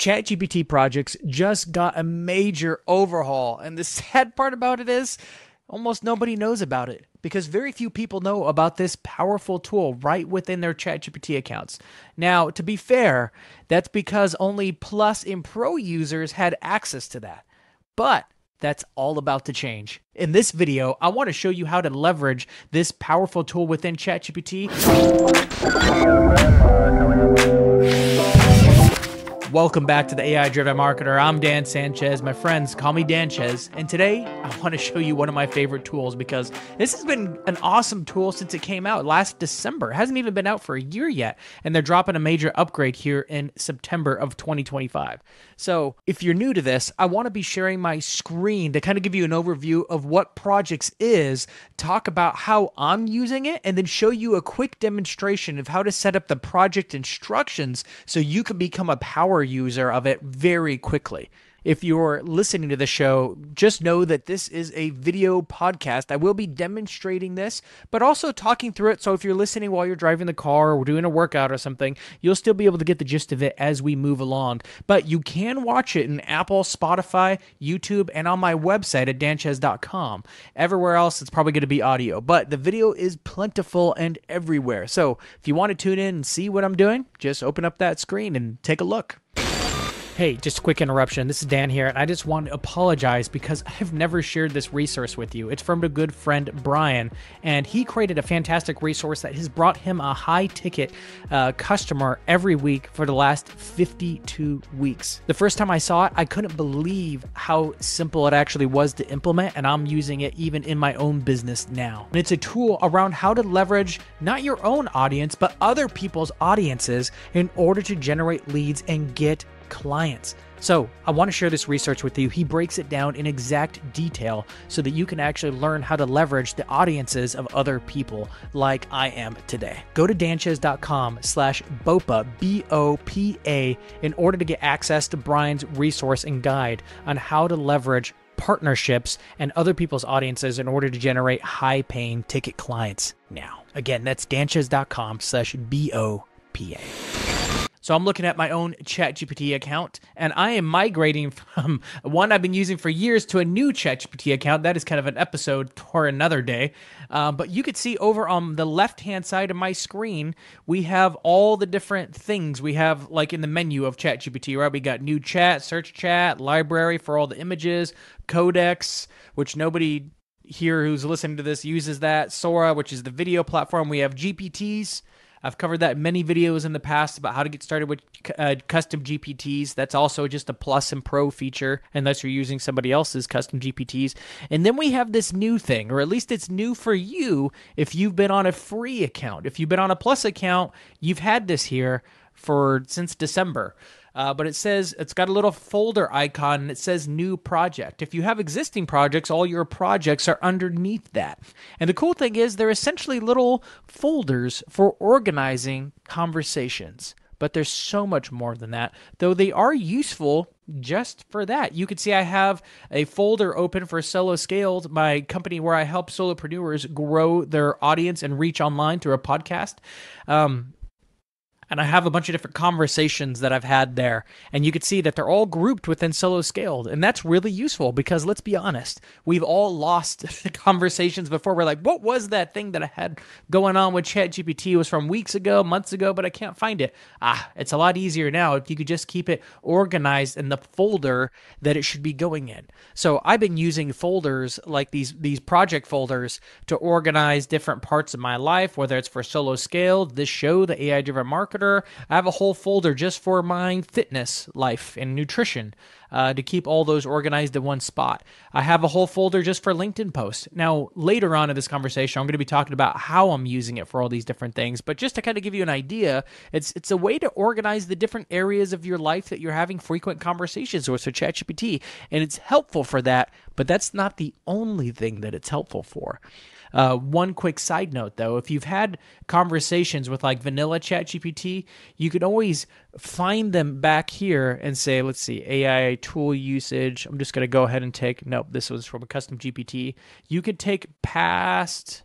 ChatGPT projects just got a major overhaul. And the sad part about it is almost nobody knows about it because very few people know about this powerful tool right within their ChatGPT accounts. Now, to be fair, that's because only Plus and Pro users had access to that. But that's all about to change. In this video, I want to show you how to leverage this powerful tool within ChatGPT. Welcome back to the AI Driven Marketer. I'm Dan Sanchez. My friends call me Danchez. And today I want to show you one of my favorite tools because this has been an awesome tool since it came out last December. It hasn't even been out for a year yet. And they're dropping a major upgrade here in September of 2025. So if you're new to this, I want to be sharing my screen to kind of give you an overview of what Projects is, talk about how I'm using it, and then show you a quick demonstration of how to set up the project instructions so you can become a power user of it very quickly. If you're listening to the show, just know that this is a video podcast. I will be demonstrating this, but also talking through it. So if you're listening while you're driving the car or doing a workout or something, you'll still be able to get the gist of it as we move along. But you can watch it in Apple, Spotify, YouTube, and on my website at danchez.com. Everywhere else, it's probably going to be audio, but the video is plentiful and everywhere. So if you want to tune in and see what I'm doing, just open up that screen and take a look. Hey, just a quick interruption. This is Dan here, and I just want to apologize because I've never shared this resource with you. It's from a good friend, Brian, and he created a fantastic resource that has brought him a high ticket uh, customer every week for the last 52 weeks. The first time I saw it, I couldn't believe how simple it actually was to implement, and I'm using it even in my own business now. And it's a tool around how to leverage not your own audience, but other people's audiences in order to generate leads and get clients. So, I want to share this research with you. He breaks it down in exact detail so that you can actually learn how to leverage the audiences of other people like I am today. Go to danchez.com slash BOPA, B O P A, in order to get access to Brian's resource and guide on how to leverage partnerships and other people's audiences in order to generate high paying ticket clients now. Again, that's danchez.com slash B O P A. So I'm looking at my own ChatGPT account, and I am migrating from one I've been using for years to a new ChatGPT account. That is kind of an episode for another day. Uh, but you could see over on the left-hand side of my screen, we have all the different things we have, like in the menu of ChatGPT. Right, we got new chat, search chat, library for all the images, Codex, which nobody here who's listening to this uses that. Sora, which is the video platform. We have GPTs I've covered that in many videos in the past about how to get started with uh, custom GPTs. That's also just a plus and pro feature, unless you're using somebody else's custom GPTs. And then we have this new thing, or at least it's new for you if you've been on a free account. If you've been on a plus account, you've had this here for since December. Uh, but it says it's got a little folder icon and it says new project. If you have existing projects, all your projects are underneath that. And the cool thing is, they're essentially little folders for organizing conversations. But there's so much more than that, though they are useful just for that. You can see I have a folder open for Solo Scaled, my company where I help solopreneurs grow their audience and reach online through a podcast. Um, and I have a bunch of different conversations that I've had there. And you can see that they're all grouped within Solo Scaled. And that's really useful because let's be honest, we've all lost conversations before. We're like, what was that thing that I had going on with ChatGPT? Was from weeks ago, months ago, but I can't find it. Ah, it's a lot easier now if you could just keep it organized in the folder that it should be going in. So I've been using folders like these these project folders to organize different parts of my life, whether it's for Solo Scaled, this show, the AI driven marketer I have a whole folder just for my fitness life and nutrition uh, to keep all those organized in one spot. I have a whole folder just for LinkedIn posts. Now, later on in this conversation, I'm going to be talking about how I'm using it for all these different things. But just to kind of give you an idea, it's it's a way to organize the different areas of your life that you're having frequent conversations with. So ChatGPT, and it's helpful for that. But that's not the only thing that it's helpful for. Uh, one quick side note though, if you've had conversations with like vanilla ChatGPT, you can always find them back here and say, let's see, AI tool usage. I'm just going to go ahead and take, nope, this was from a custom GPT. You could take past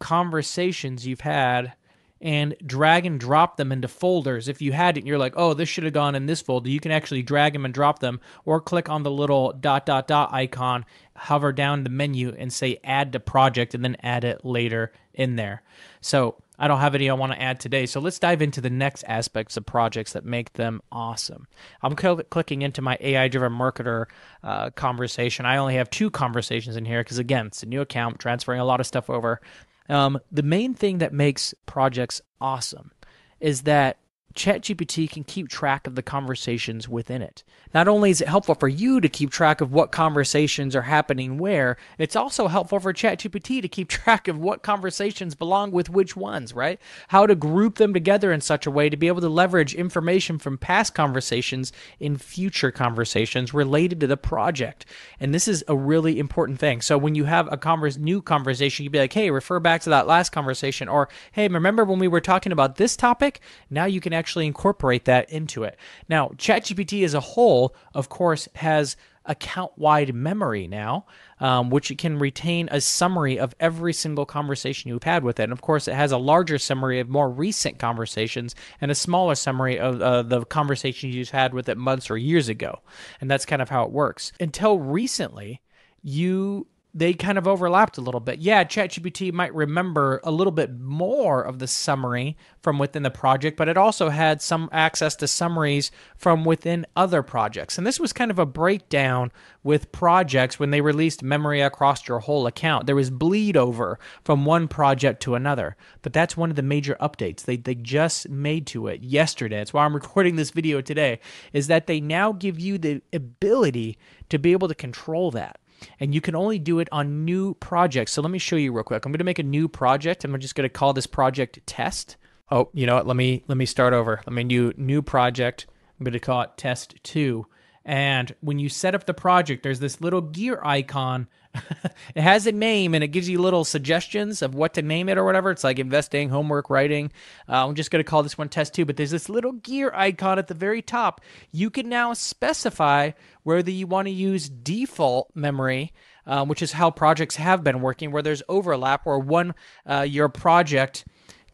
conversations you've had and drag and drop them into folders. If you had it, you're like, oh, this should have gone in this folder. You can actually drag them and drop them, or click on the little dot dot dot icon, hover down the menu, and say add to project, and then add it later in there. So I don't have any I want to add today. So let's dive into the next aspects of projects that make them awesome. I'm cl- clicking into my AI driven marketer uh, conversation. I only have two conversations in here because, again, it's a new account, transferring a lot of stuff over. Um, the main thing that makes projects awesome is that ChatGPT can keep track of the conversations within it. Not only is it helpful for you to keep track of what conversations are happening where, it's also helpful for ChatGPT to keep track of what conversations belong with which ones, right? How to group them together in such a way to be able to leverage information from past conversations in future conversations related to the project. And this is a really important thing. So when you have a converse, new conversation, you'd be like, hey, refer back to that last conversation, or hey, remember when we were talking about this topic? Now you can actually actually incorporate that into it. Now, ChatGPT as a whole, of course, has account wide memory now, um, which can retain a summary of every single conversation you've had with it. And of course, it has a larger summary of more recent conversations and a smaller summary of uh, the conversations you've had with it months or years ago. And that's kind of how it works. Until recently, you they kind of overlapped a little bit. Yeah, ChatGPT might remember a little bit more of the summary from within the project, but it also had some access to summaries from within other projects. And this was kind of a breakdown with projects when they released memory across your whole account. There was bleed over from one project to another. But that's one of the major updates they, they just made to it yesterday. That's why I'm recording this video today, is that they now give you the ability to be able to control that and you can only do it on new projects. So let me show you real quick. I'm going to make a new project. I'm just going to call this project test. Oh, you know what? Let me let me start over. Let me do new project. I'm going to call it test 2. And when you set up the project, there's this little gear icon. it has a name and it gives you little suggestions of what to name it or whatever. It's like investing, homework, writing. Uh, I'm just going to call this one test two, but there's this little gear icon at the very top. You can now specify whether you want to use default memory. Um, which is how projects have been working, where there's overlap, where one uh, your project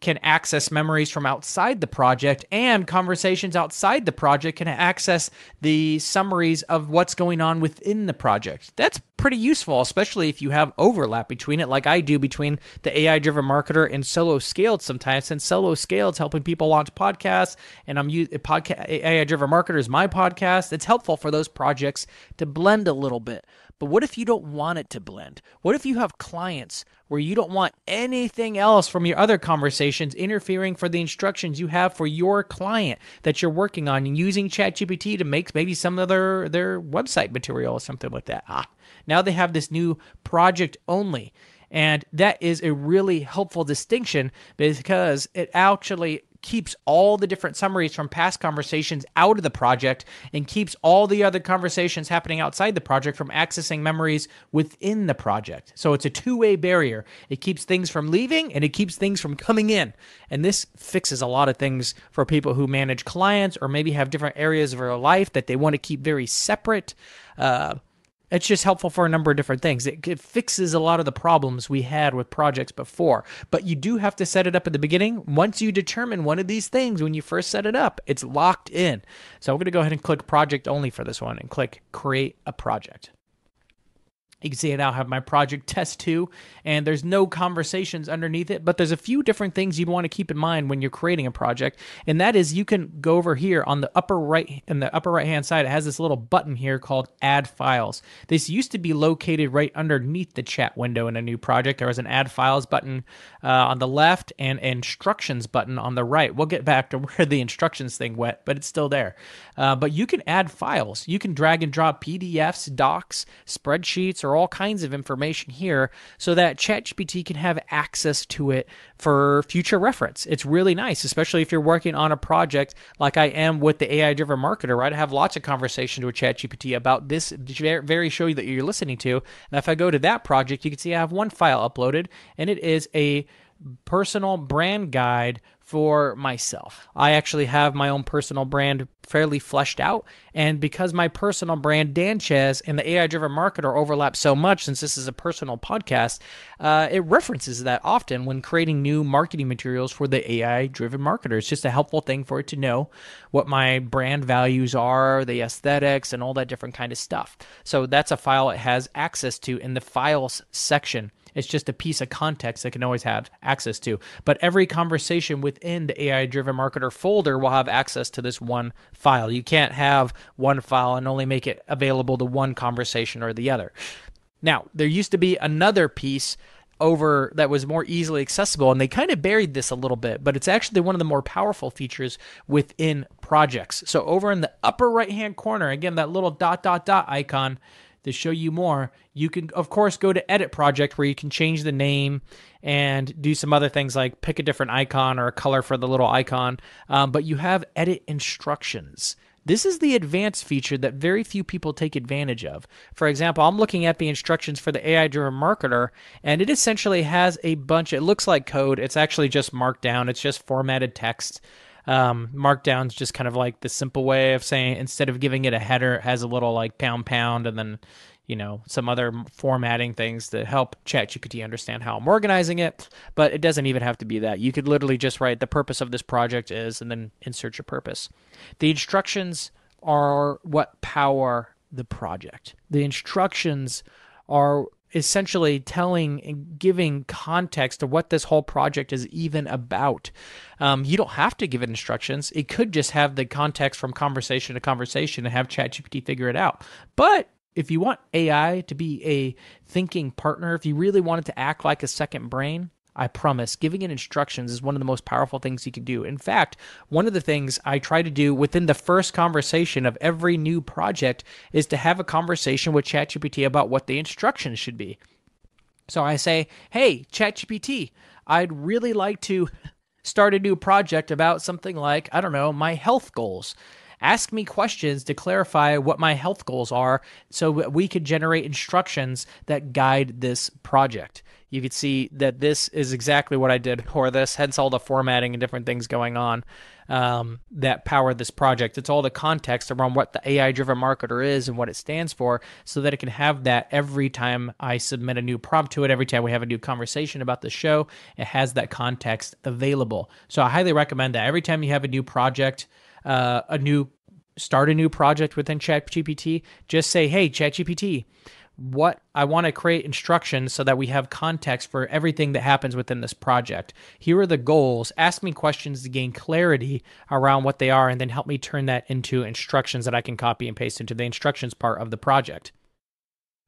can access memories from outside the project, and conversations outside the project can access the summaries of what's going on within the project. That's pretty useful, especially if you have overlap between it, like I do between the AI driven marketer and solo scaled sometimes. Since solo scaled is helping people launch podcasts, and I'm using podcast AI driven marketer is my podcast, it's helpful for those projects to blend a little bit. But what if you don't want it to blend? What if you have clients where you don't want anything else from your other conversations interfering for the instructions you have for your client that you're working on and using ChatGPT to make maybe some of their, their website material or something like that? Ah, now they have this new project only. And that is a really helpful distinction because it actually keeps all the different summaries from past conversations out of the project and keeps all the other conversations happening outside the project from accessing memories within the project. So it's a two way barrier. It keeps things from leaving and it keeps things from coming in. And this fixes a lot of things for people who manage clients or maybe have different areas of their life that they want to keep very separate. Uh, it's just helpful for a number of different things. It, it, fixes a lot of the problems we had with projects before, but you do have to set it up at the beginning. Once you determine one of these things when you first set it up, it's locked in. So I'm going to go ahead and click project only for this one and click create a project. You can see I now have my project test two, and there's no conversations underneath it, but there's a few different things you'd want to keep in mind when you're creating a project, and that is you can go over here on the upper right in the upper right hand side. It has this little button here called Add Files. This used to be located right underneath the chat window in a new project. There was an Add Files button uh, on the left and instructions button on the right. We'll get back to where the instructions thing went, but it's still there. Uh, but you can add files. You can drag and drop PDFs, docs, spreadsheets, all kinds of information here so that ChatGPT can have access to it for future reference. It's really nice, especially if you're working on a project like I am with the AI driven marketer, right? I have lots of conversations with ChatGPT about this very show that you're listening to. And if I go to that project, you can see I have one file uploaded, and it is a personal brand guide for myself. I actually have my own personal brand fairly fleshed out. And because my personal brand, Danchez, and the AI driven marketer overlap so much, since this is a personal podcast, uh, it references that often when creating new marketing materials for the AI driven marketer. It's just a helpful thing for it to know what my brand values are, the aesthetics, and all that different kind of stuff. So that's a file it has access to in the files section. It's just a piece of context that can always have access to. But every conversation within the AI driven marketer folder will have access to this one file. You can't have one file and only make it available to one conversation or the other. Now, there used to be another piece over that was more easily accessible and they kind of buried this a little bit but it's actually one of the more powerful features within projects so over in the upper right hand corner again that little dot dot dot icon to show you more you can of course go to edit project where you can change the name and do some other things like pick a different icon or a color for the little icon um, but you have edit instructions this is the advanced feature that very few people take advantage of. For example, I'm looking at the instructions for the AI driven marketer, and it essentially has a bunch, it looks like code. It's actually just markdown, it's just formatted text. Um, markdown's just kind of like the simple way of saying instead of giving it a header, it has a little like pound pound and then you know, some other formatting things to help ChatGPT understand how I'm organizing it. But it doesn't even have to be that. You could literally just write the purpose of this project is and then insert your purpose. The instructions are what power the project. The instructions are essentially telling and giving context to what this whole project is even about. Um, you don't have to give it instructions. It could just have the context from conversation to conversation and have ChatGPT figure it out. But if you want AI to be a thinking partner, if you really want it to act like a second brain, I promise giving it instructions is one of the most powerful things you can do. In fact, one of the things I try to do within the first conversation of every new project is to have a conversation with ChatGPT about what the instructions should be. So I say, hey, ChatGPT, I'd really like to start a new project about something like, I don't know, my health goals ask me questions to clarify what my health goals are so we could generate instructions that guide this project. You could see that this is exactly what I did for this, hence all the formatting and different things going on um, that power this project. It's all the context around what the AI driven marketer is and what it stands for so that it can have that every time I submit a new prompt to it, every time we have a new conversation about the show, it has that context available. So I highly recommend that every time you have a new project, uh, a new start a new project within ChatGPT, just say, "Hey, ChatGPT, what I want to create instructions so that we have context for everything that happens within this project. Here are the goals. Ask me questions to gain clarity around what they are, and then help me turn that into instructions that I can copy and paste into the instructions part of the project."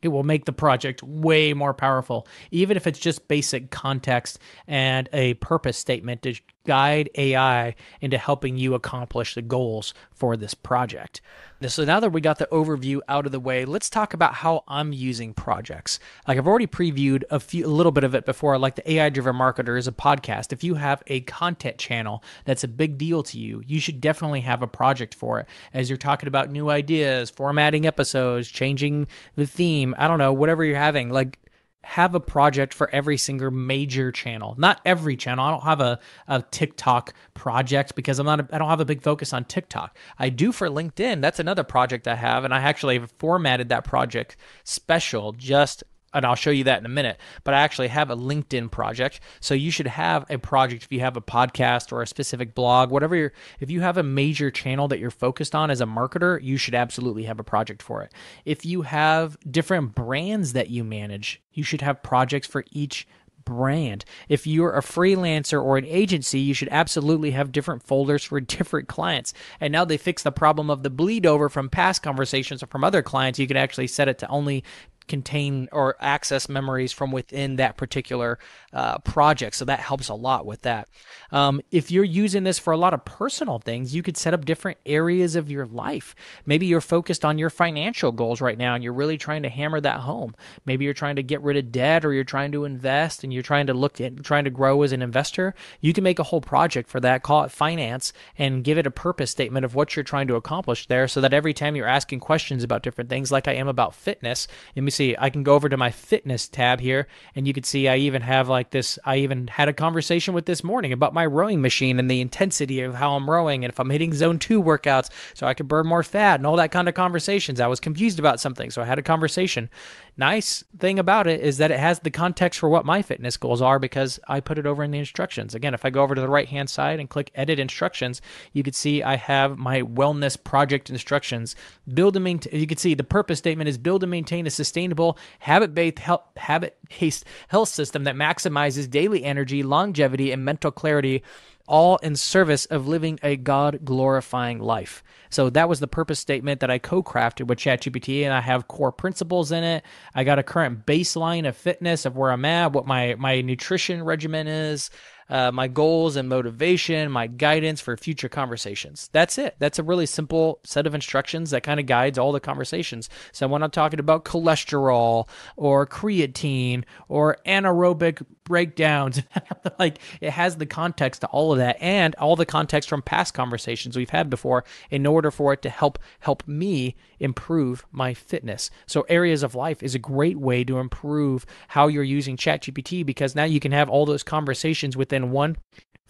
It will make the project way more powerful, even if it's just basic context and a purpose statement to guide AI into helping you accomplish the goals for this project. So now that we got the overview out of the way, let's talk about how I'm using projects. Like I've already previewed a few a little bit of it before, like the AI driven marketer is a podcast. If you have a content channel that's a big deal to you, you should definitely have a project for it. As you're talking about new ideas, formatting episodes, changing the theme, I don't know, whatever you're having, like have a project for every single major channel. Not every channel. I don't have a, a TikTok project because I'm not a, I don't have a big focus on TikTok. I do for LinkedIn. That's another project I have and I actually have formatted that project special just and I'll show you that in a minute. But I actually have a LinkedIn project. So you should have a project if you have a podcast or a specific blog, whatever you're, if you have a major channel that you're focused on as a marketer, you should absolutely have a project for it. If you have different brands that you manage, you should have projects for each brand. If you're a freelancer or an agency, you should absolutely have different folders for different clients. And now they fix the problem of the bleed over from past conversations or from other clients. You can actually set it to only contain or access memories from within that particular uh, project. So that helps a lot with that. Um, if you're using this for a lot of personal things, you could set up different areas of your life. Maybe you're focused on your financial goals right now and you're really trying to hammer that home. Maybe you're trying to get rid of debt or you're trying to invest and you're trying to look at trying to grow as an investor. You can make a whole project for that, call it finance, and give it a purpose statement of what you're trying to accomplish there so that every time you're asking questions about different things, like I am about fitness, and see, I can go over to my fitness tab here, and you can see I even have like this. I even had a conversation with this morning about my rowing machine and the intensity of how I'm rowing, and if I'm hitting zone two workouts, so I could burn more fat and all that kind of conversations. I was confused about something, so I had a conversation. Nice thing about it is that it has the context for what my fitness goals are because I put it over in the instructions. Again, if I go over to the right hand side and click edit instructions, you can see I have my wellness project instructions. Build and maintain. You can see the purpose statement is build and maintain a sustainable habit-based health, habit-based health system that maximizes daily energy, longevity, and mental clarity all in service of living a God glorifying life. So that was the purpose statement that I co crafted with ChatGPT, and I have core principles in it. I got a current baseline of fitness of where I'm at, what my, my nutrition regimen is uh, my goals and motivation, my guidance for future conversations. That's it. That's a really simple set of instructions that kind of guides all the conversations. So when I'm talking about cholesterol or creatine or anaerobic breakdowns, like it has the context to all of that and all the context from past conversations we've had before in order for it to help help me improve my fitness. So areas of life is a great way to improve how you're using ChatGPT because now you can have all those conversations within one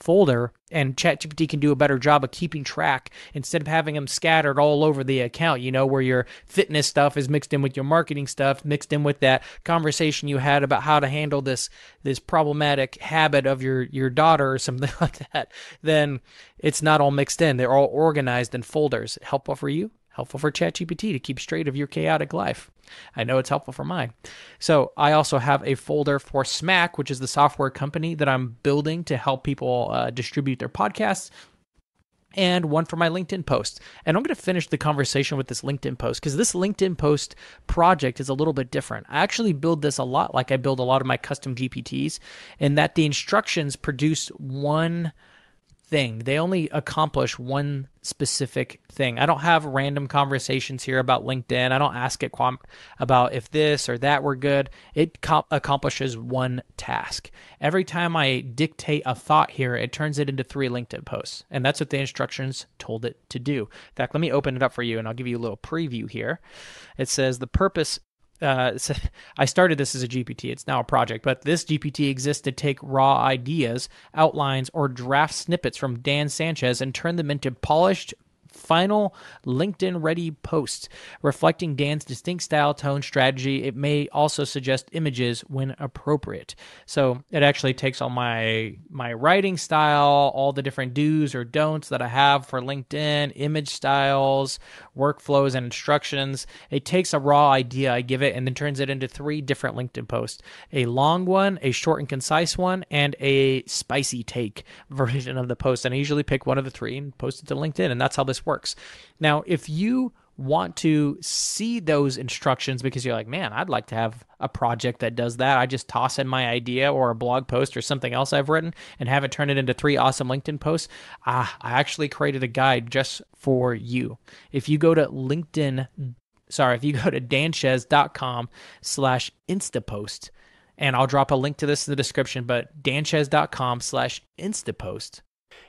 folder and ChatGPT can do a better job of keeping track instead of having them scattered all over the account, you know, where your fitness stuff is mixed in with your marketing stuff, mixed in with that conversation you had about how to handle this this problematic habit of your your daughter or something like that. Then it's not all mixed in. They're all organized in folders. Helpful for you? Helpful for ChatGPT to keep straight of your chaotic life. I know it's helpful for mine. So I also have a folder for Smack, which is the software company that I'm building to help people uh, distribute their podcasts. And one for my LinkedIn post. And I'm going to finish the conversation with this LinkedIn post because this LinkedIn post project is a little bit different. I actually build this a lot like I build a lot of my custom GPTs, in that the instructions produce one thing. They only accomplish one specific thing. I don't have random conversations here about LinkedIn. I don't ask it about if this or that were good. It co- accomplishes one task. Every time I dictate a thought here, it turns it into three LinkedIn posts. And that's what the instructions told it to do. In fact, let me open it up for you and I'll give you a little preview here. It says the purpose uh, I started this as a GPT. It's now a project, but this GPT exists to take raw ideas, outlines, or draft snippets from Dan Sanchez and turn them into polished final LinkedIn ready posts reflecting Dan's distinct style, tone, strategy. It may also suggest images when appropriate. So it actually takes all my my writing style, all the different do's or don'ts that I have for LinkedIn, image styles, workflows, and instructions. It takes a raw idea I give it and then turns it into three different LinkedIn posts: a long one, a short and concise one, and a spicy take version of the post. And I usually pick one of the three and post it to LinkedIn, and that's how this works. Now, if you want to see those instructions because you're like, man, I'd like to have a project that does that. I just toss in my idea or a blog post or something else I've written and have it turn it into three awesome LinkedIn posts. Ah, I actually created a guide just for you. If you go to LinkedIn, sorry, if you go to danchez.com slash instapost, and I'll drop a link to this in the description, but danchez.com slash instapost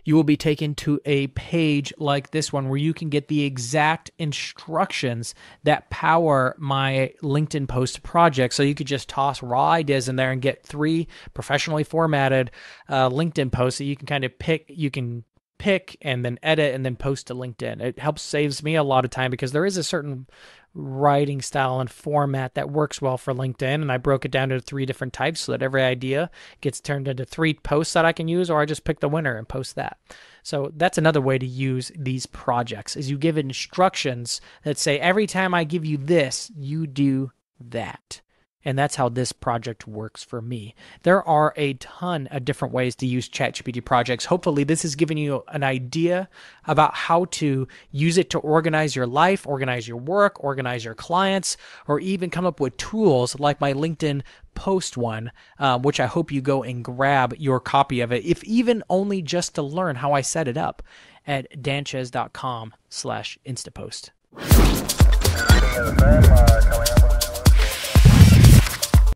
you will be taken to a page like this one where you can get the exact instructions that power my LinkedIn post project. So you could just toss raw ideas in there and get three professionally formatted uh, LinkedIn posts that you can kind of pick. You can pick and then edit and then post to LinkedIn. It helps saves me a lot of time because there is a certain writing style and format that works well for LinkedIn. And I broke it down into three different types so that every idea gets turned into three posts that I can use, or I just pick the winner and post that. So that's another way to use these projects is you give instructions that say every time I give you this, you do that. And that's how this project works for me. There are a ton of different ways to use ChatGPT projects. Hopefully, this has given you an idea about how to use it to organize your life, organize your work, organize your clients, or even come up with tools like my LinkedIn post one, um, which I hope you go and grab your copy of it, if even only just to learn how I set it up at danchez.com slash instapost.